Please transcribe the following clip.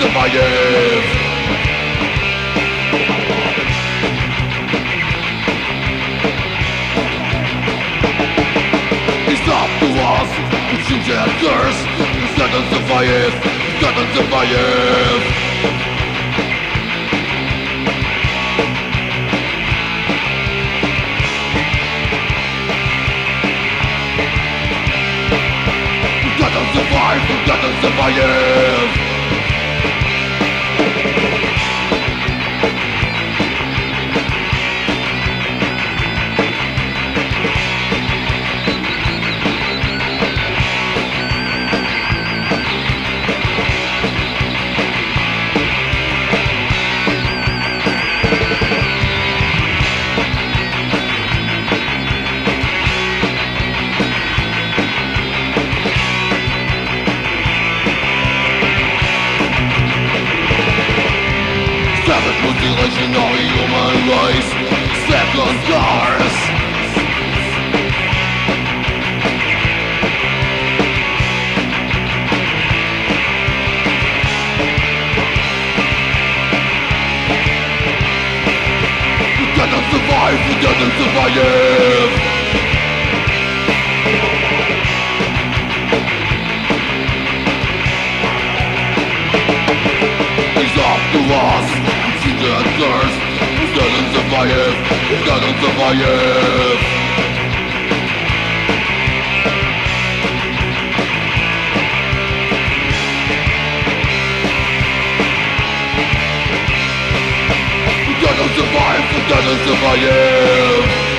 survive It's up to us. To choose that curse. You can't survive, you can't survive can't survive, can't survive Mutilation of the human race Second cars You cannot survive, you cannot survive It's the answers You cannot survive, you cannot survive You cannot survive, you cannot survive